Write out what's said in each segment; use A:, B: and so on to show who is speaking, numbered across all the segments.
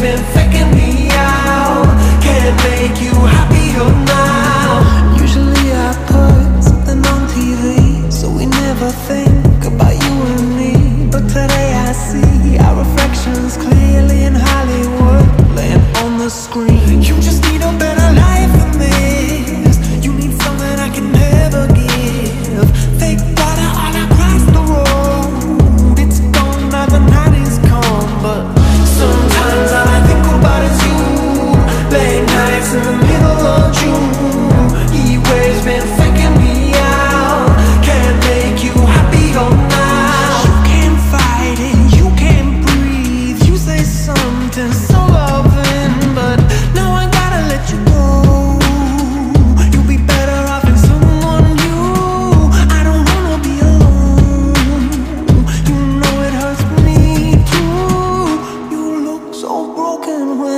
A: been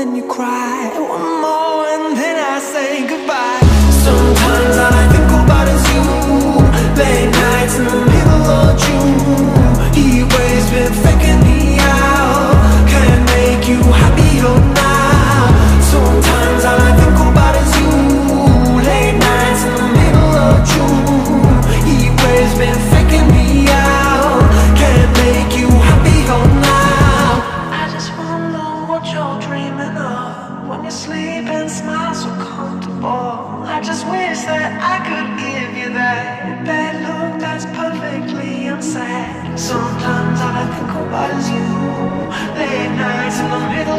A: then you cry. One more
B: and then I say goodbye. Sometimes all I think about is you, baby. Sleep and smile so comfortable. I just wish that I could give you that bad look that's perfectly unsaid. Sometimes all I think about is you, late nights in the middle.